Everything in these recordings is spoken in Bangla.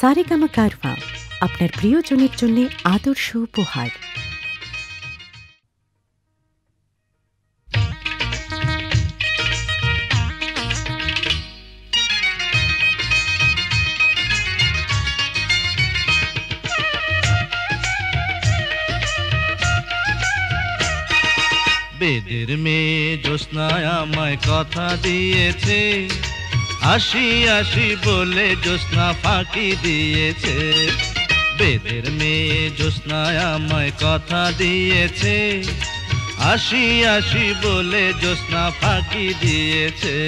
সারেগামা কারওয়া আপনার প্রিয়জনের জন্য আদর্শ উপহার। বেদের মেয়ে জ্যোৎস্নায় আমায় কথা দিয়েছে। আসি আসি বলে জ্যোৎস্না ফাঁকি দিয়েছে। বেদের মেয়ে জ্যোৎস্নায় আমায় কথা দিয়েছে। আসি আসি বলে জ্যোৎস্না ফাঁকি দিয়েছে।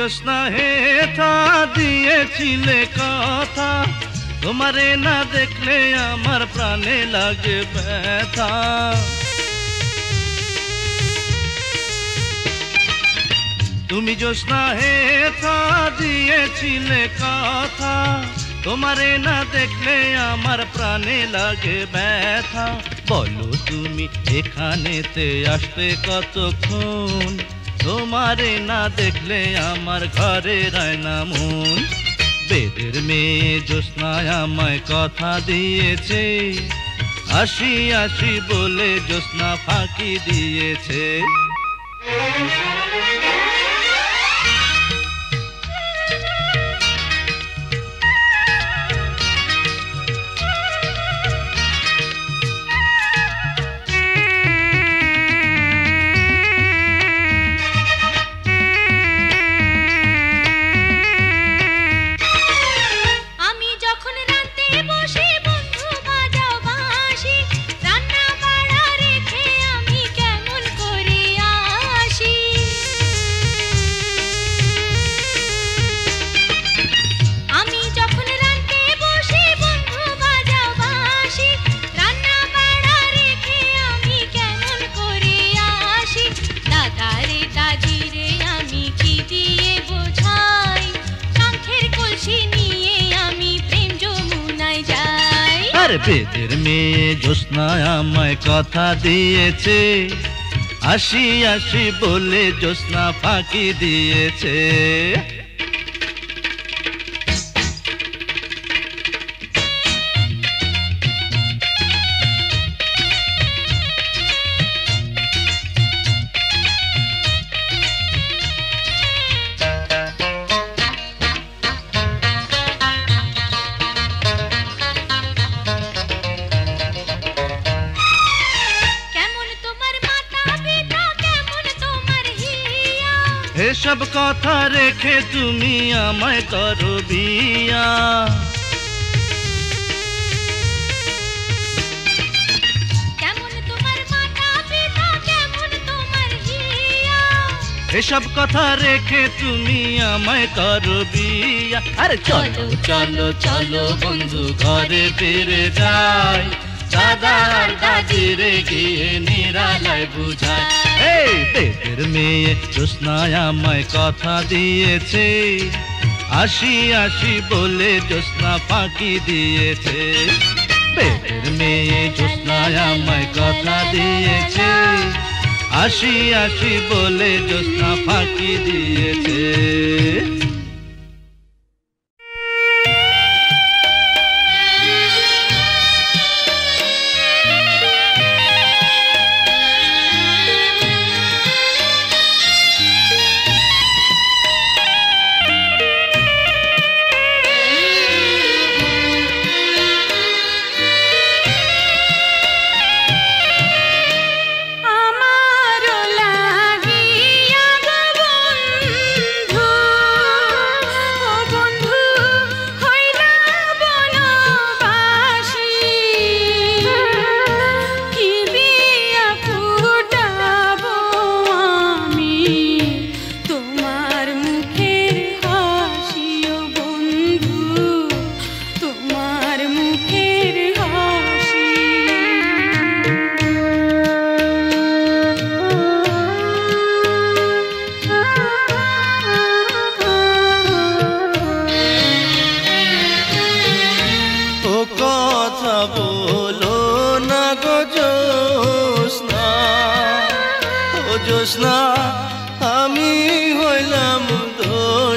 তুমি জ্যোৎস্না হেথা দিয়েছিলে কথা তোমারে না দেখলে আমার প্রাণে লাগে ব্যথা তুমি জ্যোৎস্না হেথা দিয়েছিলে কথা তোমারে না দেখলে আমার প্রাণে লাগে ব্যথা বলো তুমি এখানেতে আসতে কতক্ষণ তোমারে না দেখলে আমার ঘরে রায় না মন। বেদের মেয়ে জ্যোৎস্নায় আমায় কথা দিয়েছে। আসি আসি বলে জ্যোৎস্না ফাঁকি দিয়েছে। আর বেদের মেয়ে জ্যোৎস্নায় আমায় কথা দিয়েছে। আসি আসি বলে জ্যোৎস্না ফাঁকি দিয়েছে। রেখে তুমি আমায় করো বিয়া এসব কথা রেখে তুমি আমায় করো বিয়া আরে চলো। চলো চলো বন্ধু ঘরে ফিরে যাই। দাদা আর দাদিরে গিয়ে নিরালায় বুঝায়। এই মেয়ে জ্যোৎস্নায় আমায় কথা দিয়েছে। আসি আসি বলে জ্যোৎস্না ফাঁকি দিয়েছে। বেদের মেয়ে জ্যোৎস্নায় আমায় কথা দিয়েছে। আসি আসি বলে জ্যোৎস্না ফাঁকি দিয়েছে।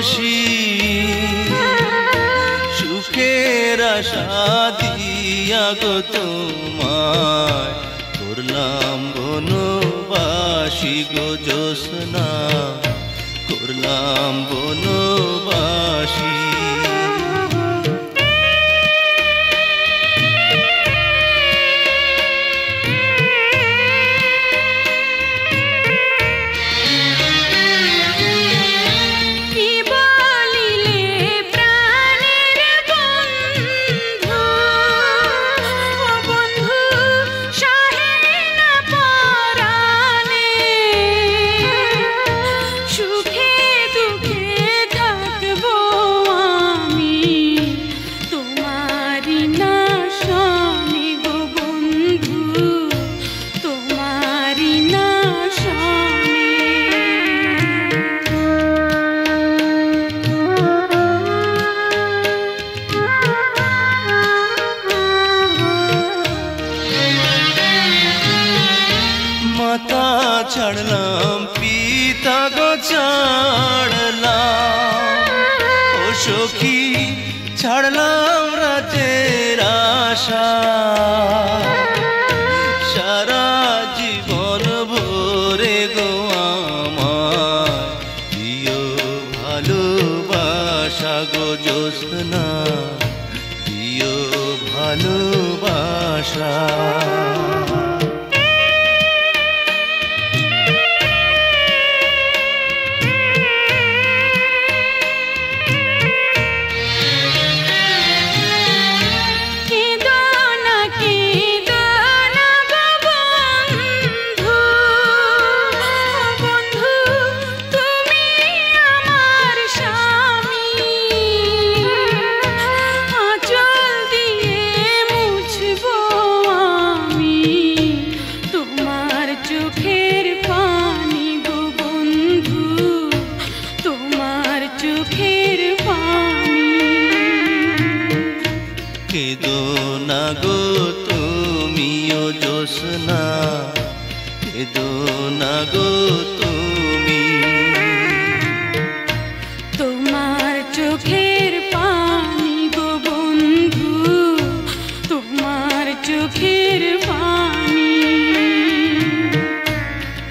খুশি। সুখের আশা গো তোমায় করলাম বনবাসি গো জোসনা করলাম বনবাসী शा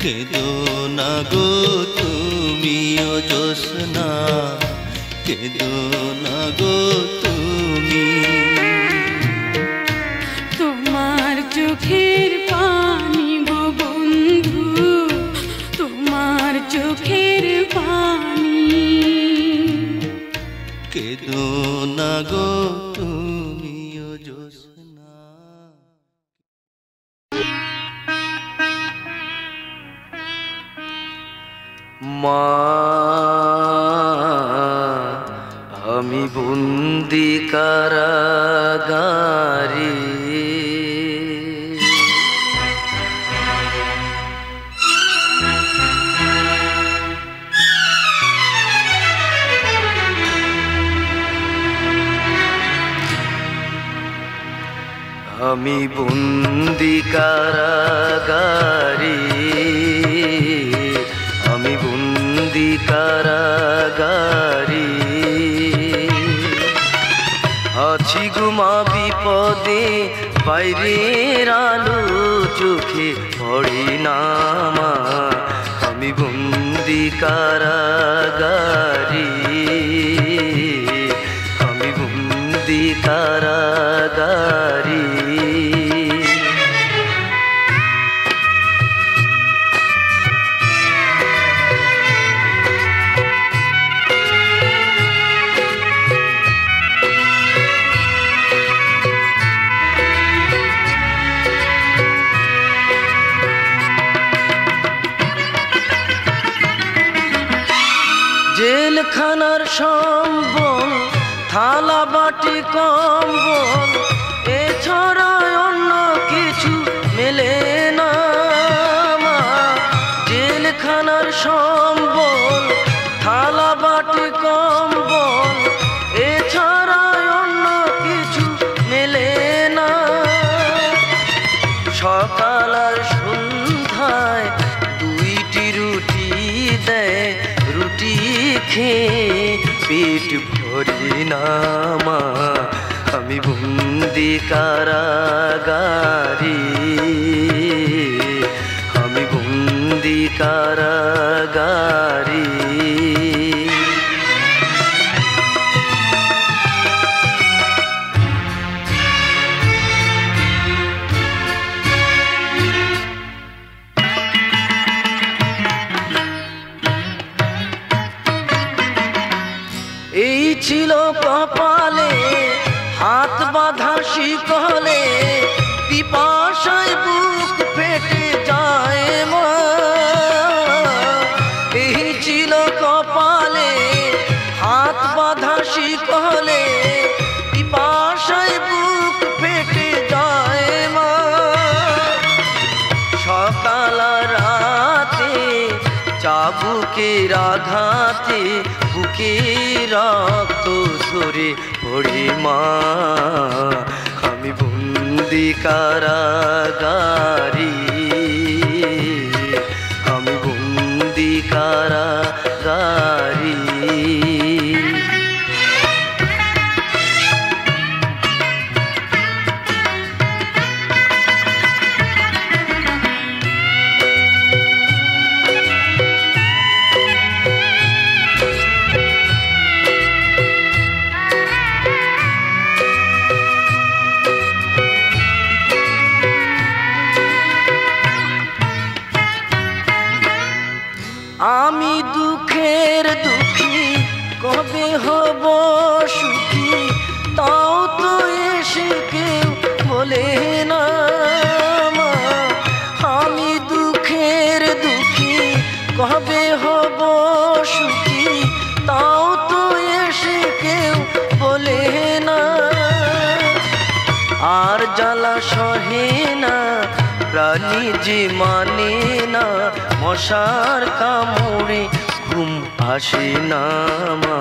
কেঁদো না গো তুমিও জোসনা কেঁদো না গো তুমি। তোমার চোখের পানি গো বন্ধু তোমার চোখের পানি। কেঁদো না গো আমি বন্দি কারাগারি। আমি বন্দি কারাগারি। আছি গুমা বিপদে বাইরে আলো চোখে পড়ি নামা আমি বন্দি কারাগারে। আমি বন্দি কারাগার। পেট ভরি নামা আমি বন্দি কারাগারি আমি বন্দি কারাগারি রাতে বুকে রক্ত ঝরে পড়ে মা। আমি বন্দি কারাগারি মশার কামড়ে ঘুম আসে নামা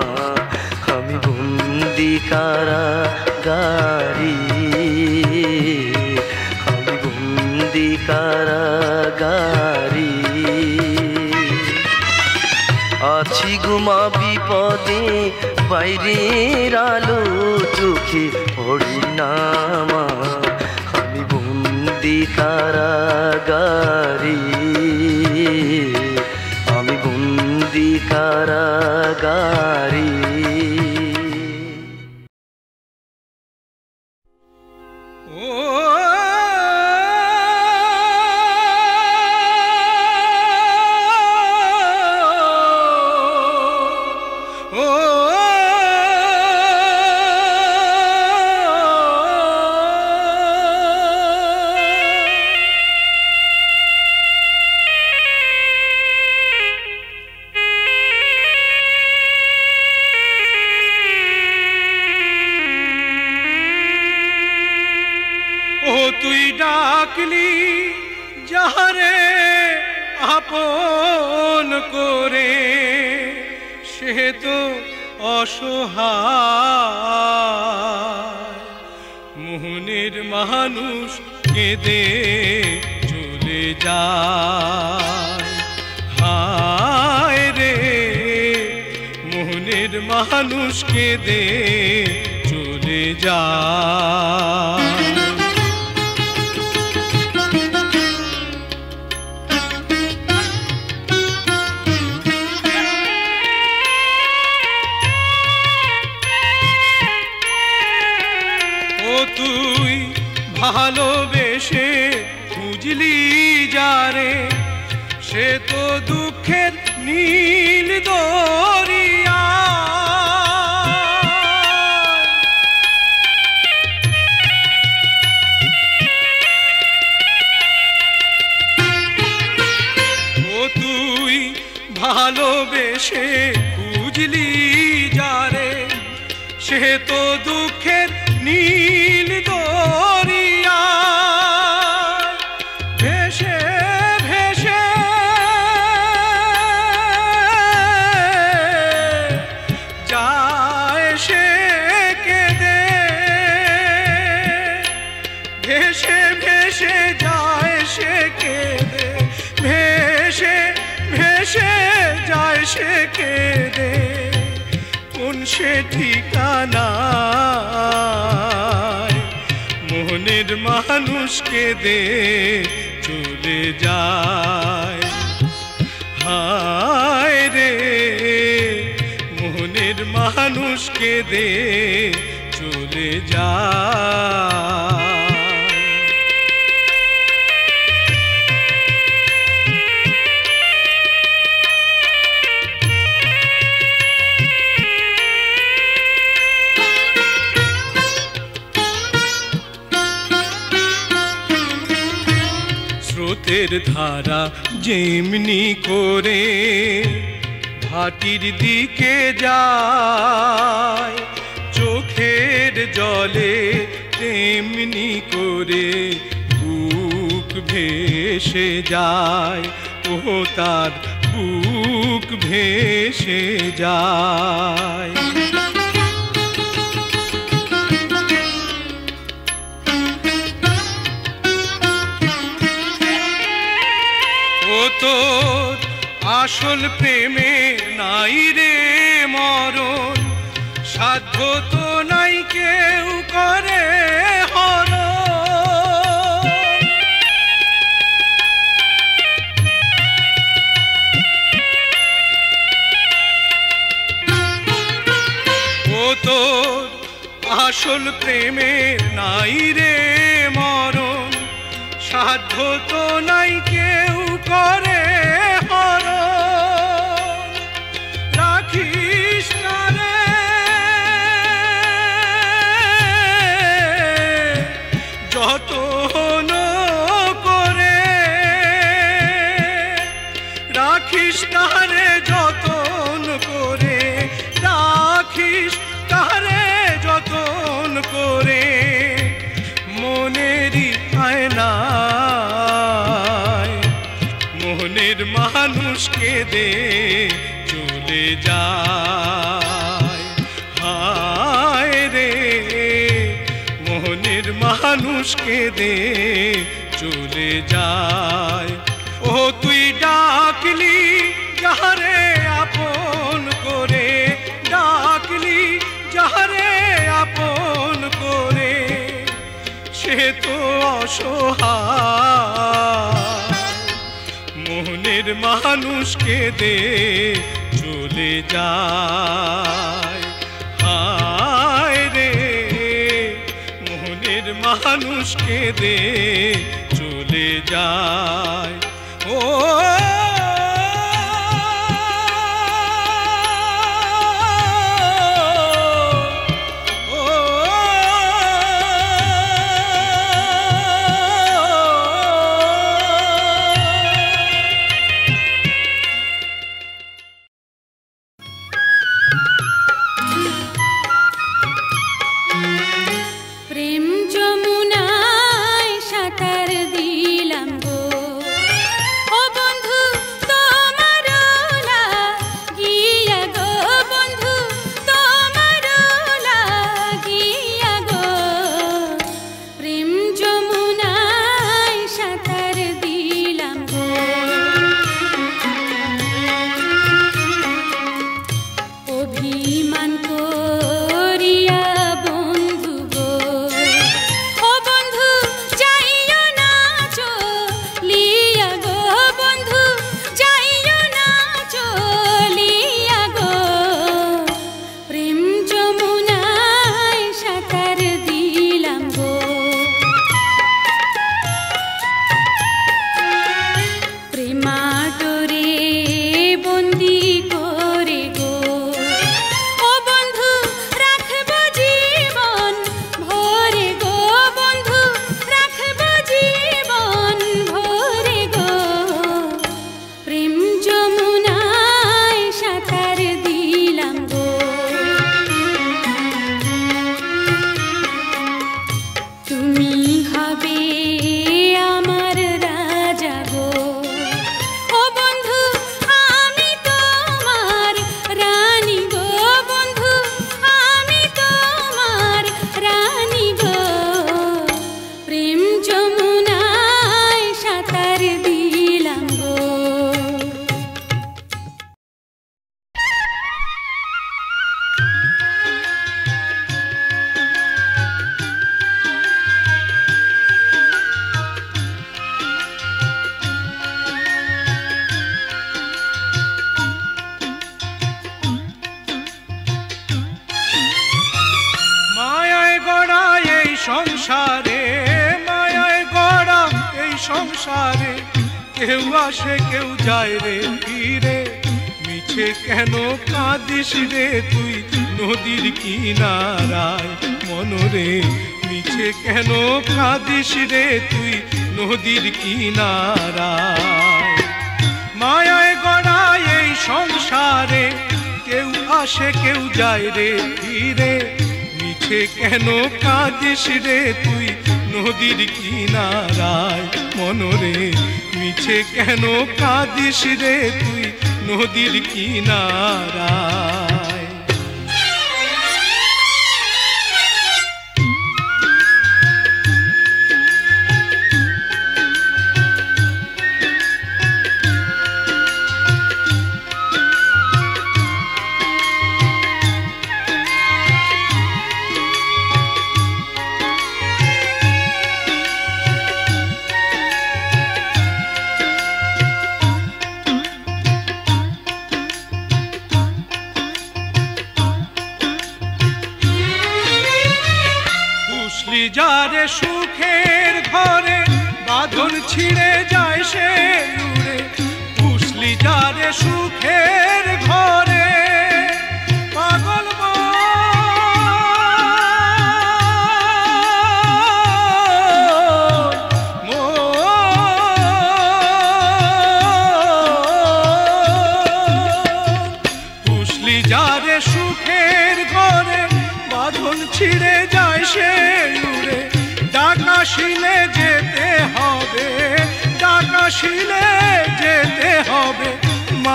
আমি বন্দি কারা গারি আমি বন্দি কারা গারি আছি ঘুমা বিপদে, বাইরের আলো চোখে পড়ি নামা বন্দি কারাগারি। আমি বন্দি কারাগারি। সে খুঁজলি যারে? সে তো দুঃখের নীল দোষ। মোহনের মানুষকে দে চলে যায়। হায় রে মোহনের মানুষকে দে চলে যায়। স্রোতের ধারা যেমনি করে ভাটির দিকে যায়, চোখের জলে তেমনি করে বুক ভেসে যায় ও তার বুক ভেসে যায়। আসল প্রেমে নাই রে মরণ। সাধ্য তো নাই কেউ করে তোর আসল প্রেমের নাই রে মরণ। সাধ্য তো নাই কেউ করে হরণ রাখিস রে। করে যতন মানুষকে দে, চলে যায়। হায় রে, মোহনের মানুষকে দে, চলে যায়। ও তুই ডাকলি যাহারে আপন করে, ডাকলি যাহারে আপন করে, সে তো অসহায়। মোহনের মানুষকে দে চলে যায়। হায় রে মোহনের মানুষকে দে চলে যায়। ও নদীর কিনারায় মায়ায় গড়ায় এই সংসারে, কেউ আসে, কেউ যায় রে ফিরে মিছে কেন কাঁদিস রে তুই নদীর কিনারায়? মনরে মিছে কেন কাঁদিস রে তুই নদীর কিনারায়? छिड़े जा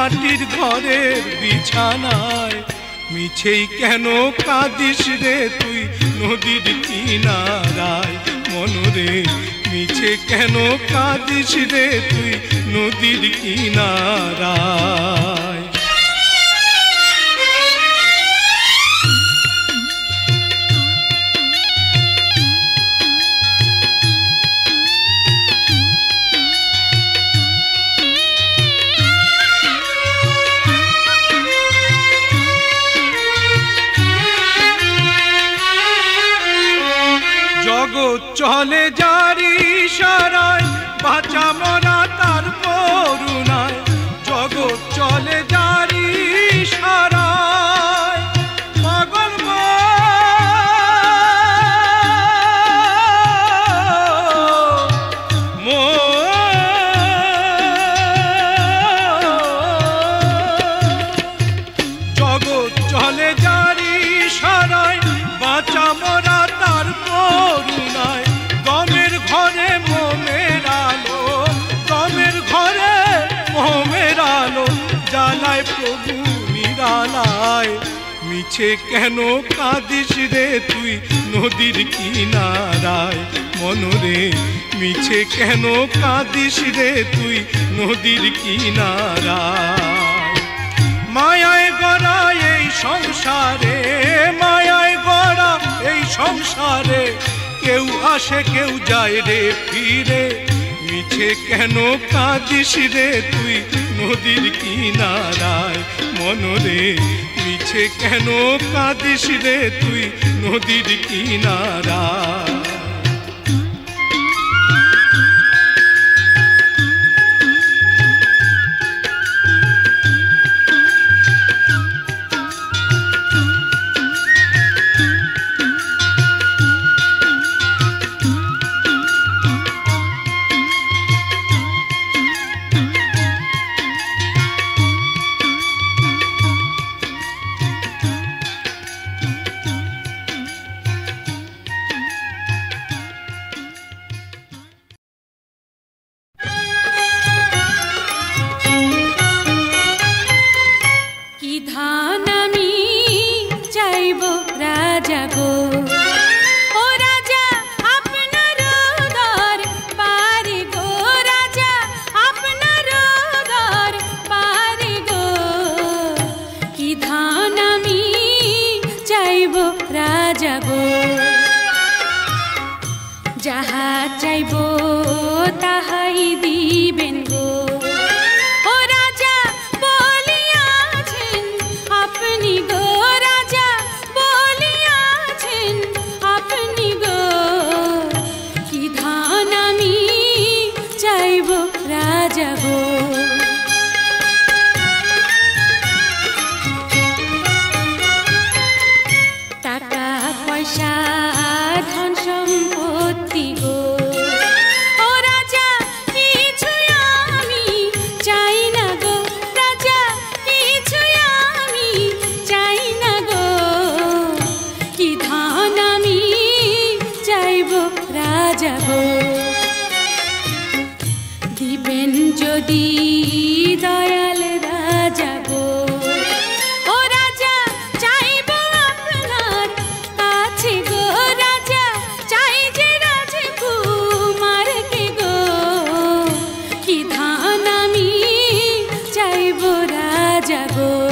মাটির ঘরের বিছানায়। মিছেই কেন কাঁদিস রে তুই নদীর কিনারায়? মনরে মিছে কেন কাঁদিস রে তুই নদীর কিনারায়? চলে যারি সারায় বাঁচা মরা মিছে কেন কাঁদিস রে তুই? নদীর কিনারায় মনরে মিছে কেন কাঁদিস রে তুই? নদীর কিনারায়। মায়ায় গড়া এই সংসারে, মায়ায় গড়া এই সংসারে, কেউ আসে, কেউ যায় রে ফিরে। মিছে কেন কাঁদিস রে তুই? নদীর কিনারায় মনরে মিছে কেন কাঁদিস রে তুই নদীর কিনারায় রাজা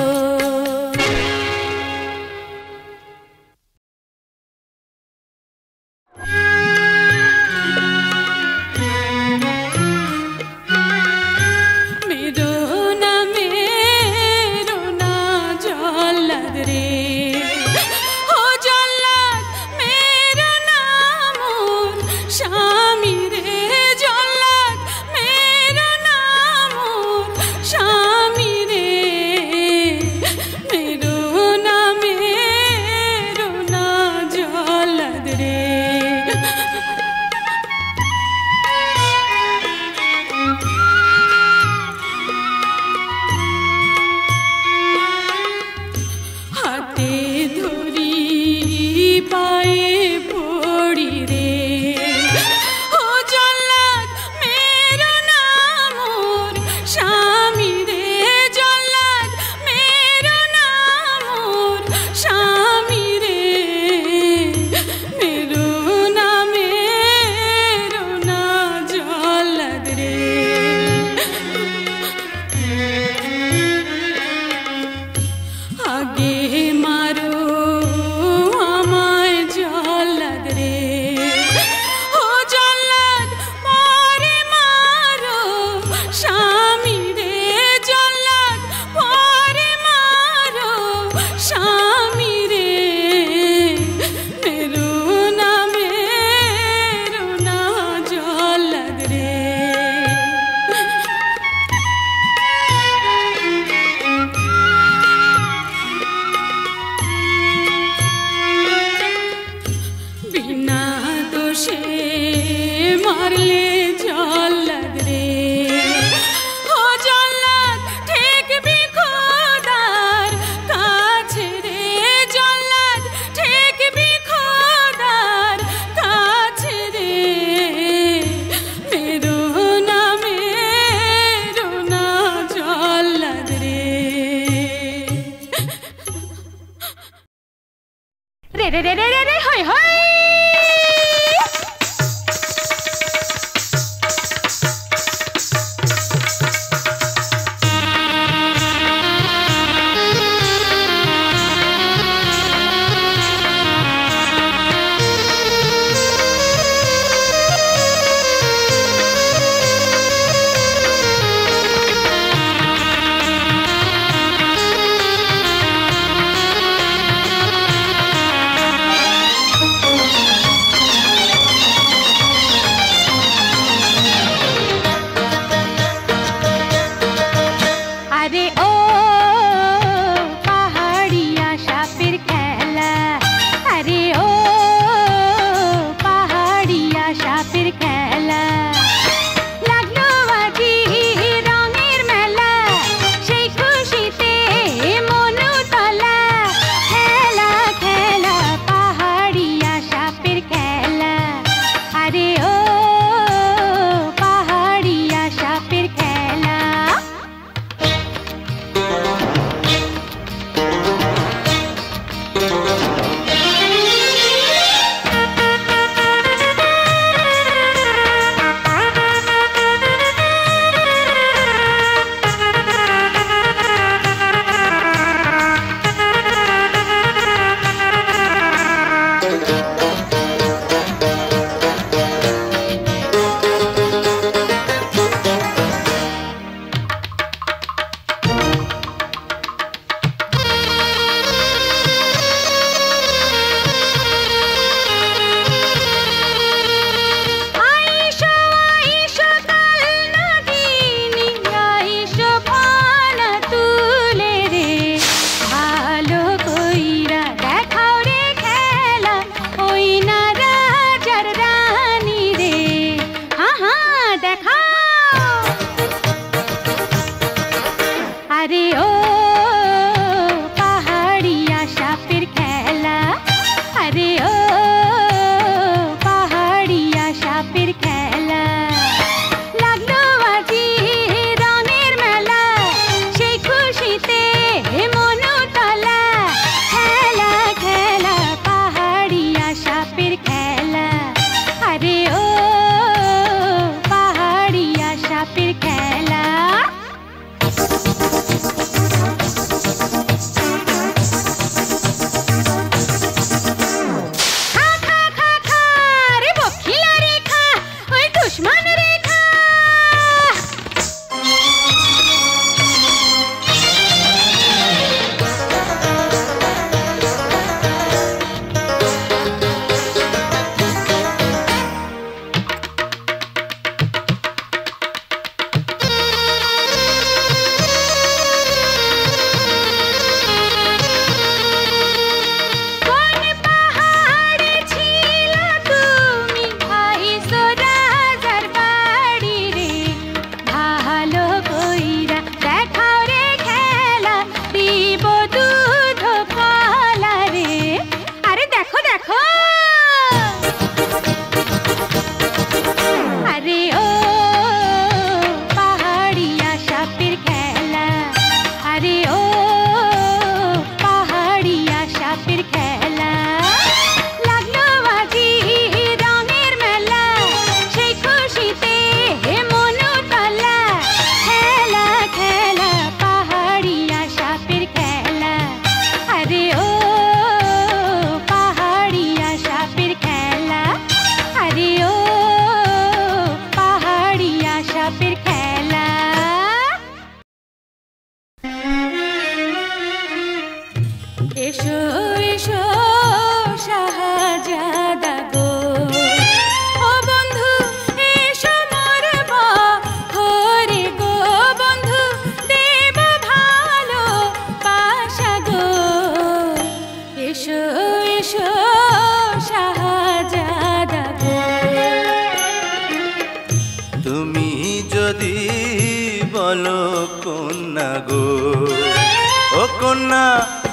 কন্যা,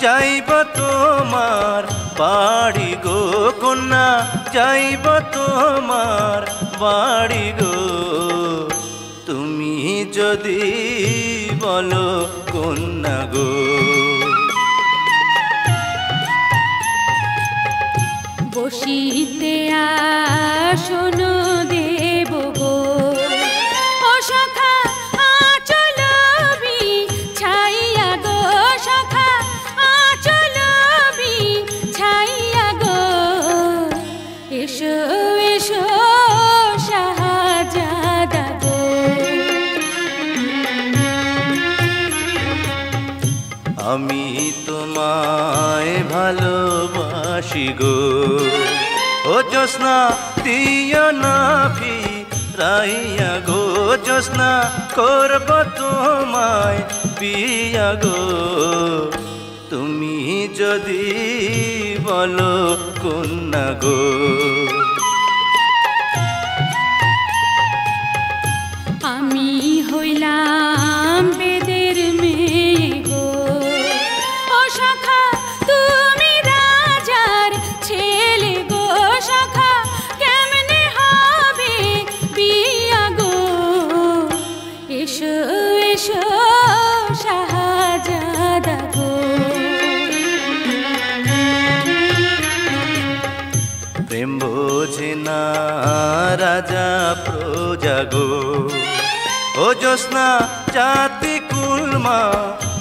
যাইব তোমার বাড়ি গো কন্যা, যাইব তোমার বাড়ি গো। তুমি যদি বলো কন্যা গো। বসিতে আসন ভালোবাসি গো ও জোসনা দিও না ফি রাইয়া গো জোসনা করব তোমায় পিয়া গো তুমি যদি বলো কন্যা গো রাজা প্রজা গো। ও জোসনা জাতি কুলমা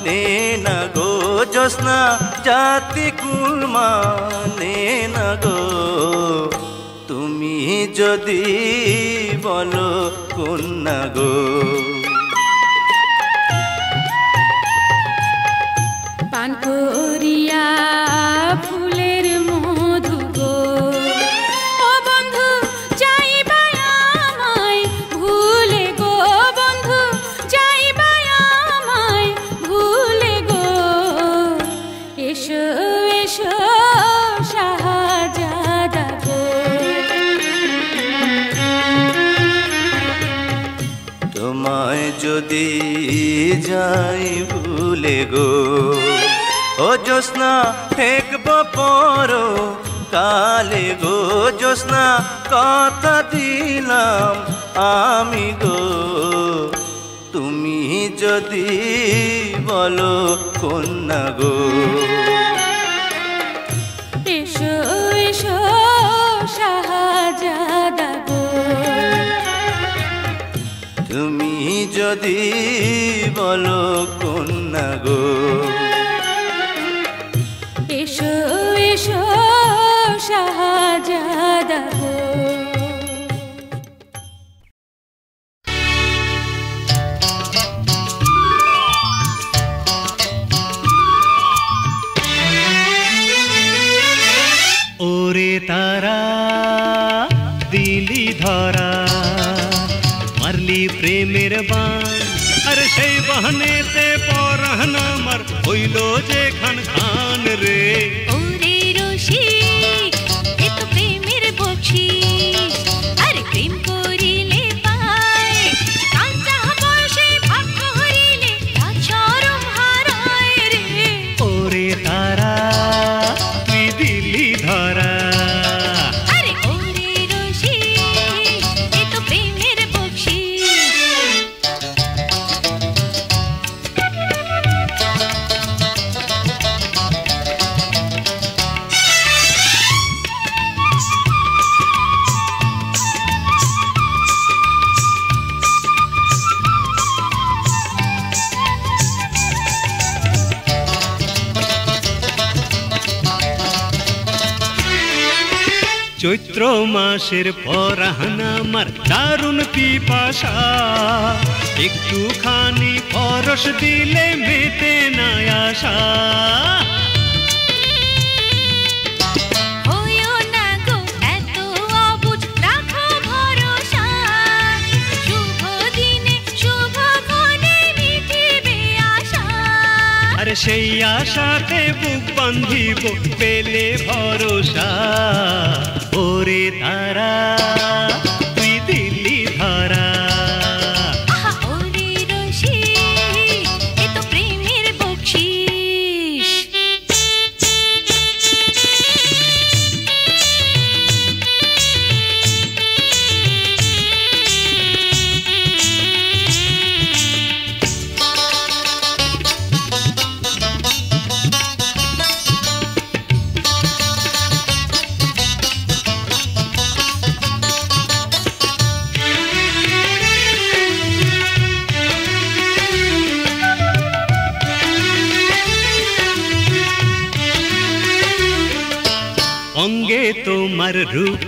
নে না গো। জোসনা জাতি কুলমা নে না গো। তুমি যদি বলো কন্যা গো। পান করিয়া গো। ও জোসনা ঠেকব পর কালে গো। জোসনা কথা দিলাম আমি গো। তুমি যদি বলো কন্যা গো। এসো এসো শাহজাদা গো। তুমি যদি বলো কন্যা গো রসের পরাহন আমার দারুণ পিপাসা। একটু খানি পরশ দিলে মেতে না আশা। সেই আশাতে বুক বান্ধিব পেলে ভরসা। ওরে তারা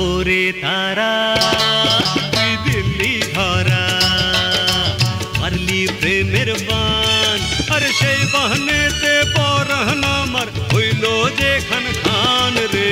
भोरे तारा दिल्ली धारा मरली प्रेम बान अरे से बहने ते पर हमार हो जे खन खान रे